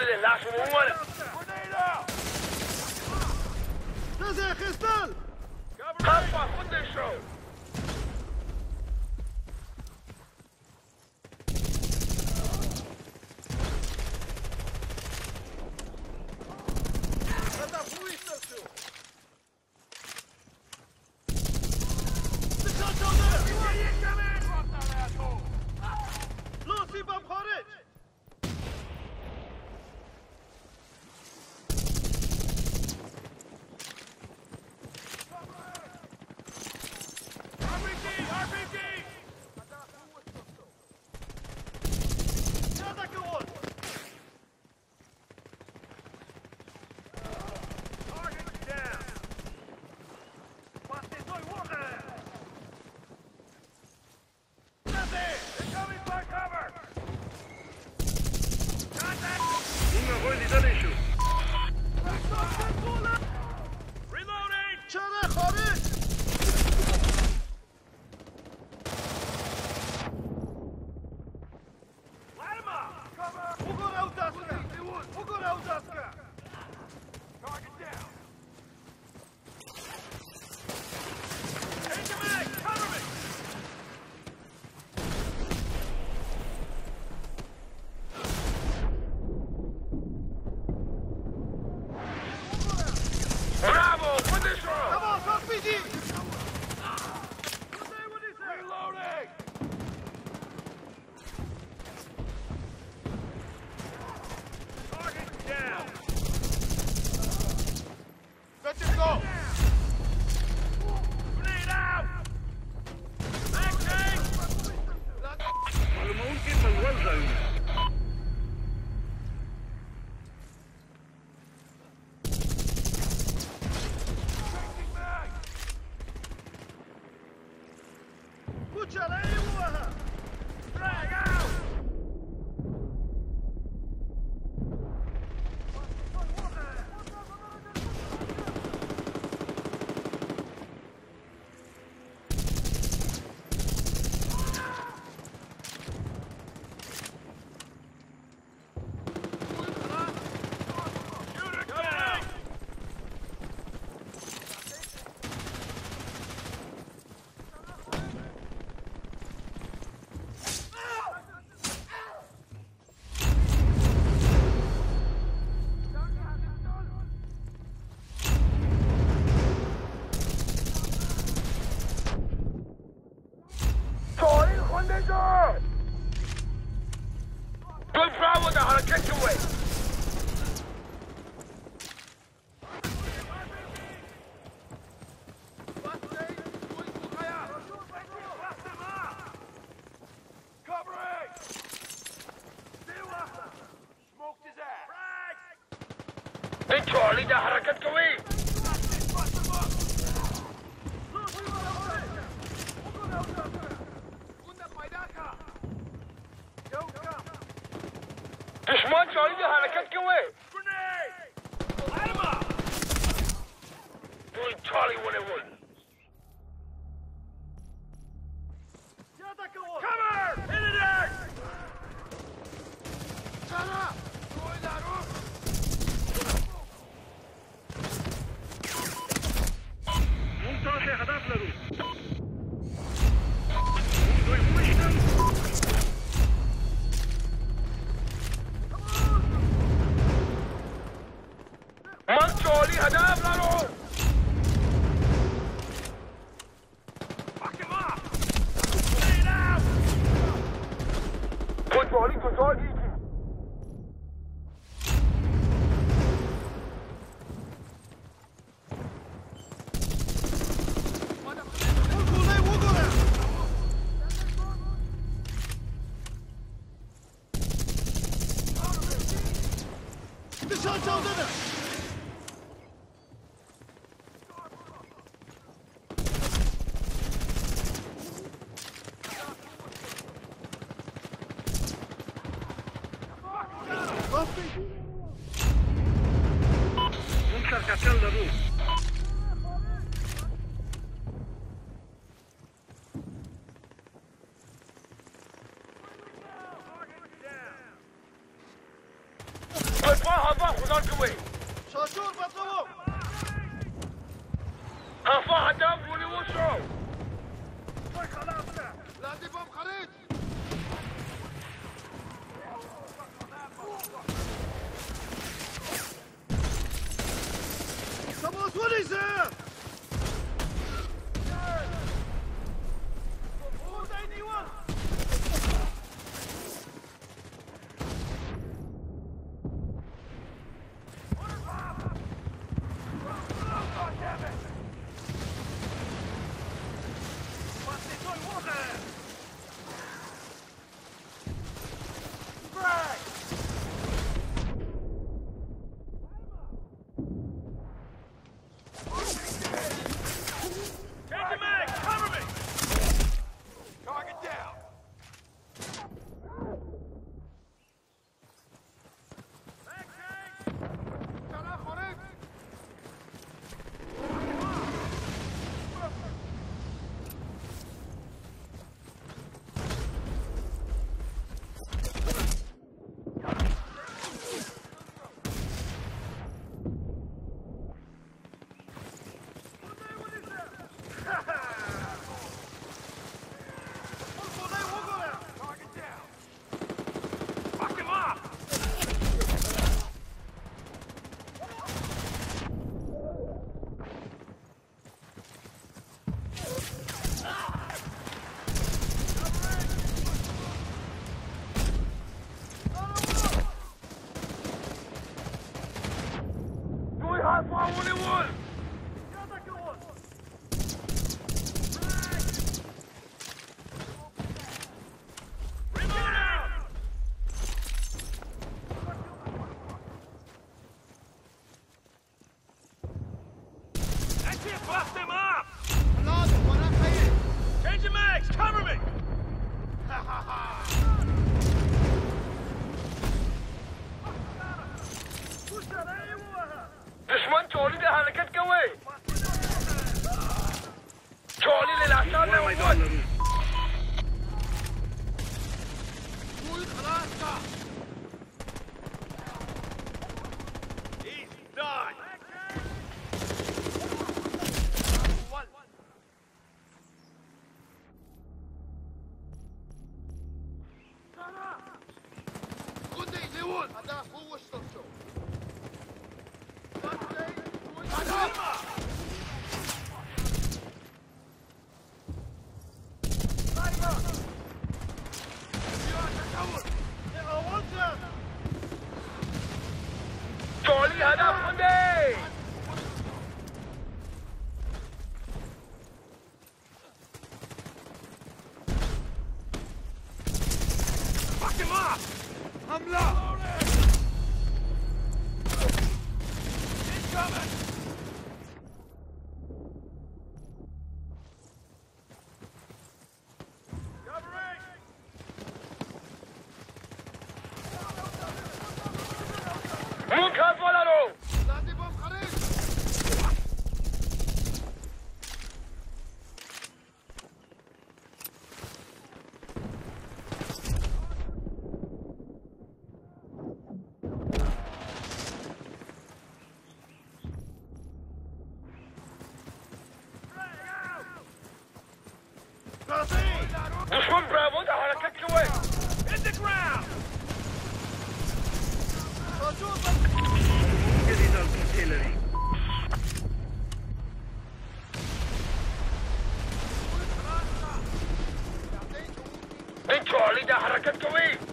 Solid en laag in one. Grenade out! Cover! Show! Good power the Hurricane away. Charlie, the Hurricane away. Let's go, let's go. düşman çağırınca hareket kuvvet. Grenade! Light him up! Charlie 101. butdoyou 我 ચોરી દે હરકત કવે ચોરી લે Lhasa ને हमला Charlie, the ground. جديد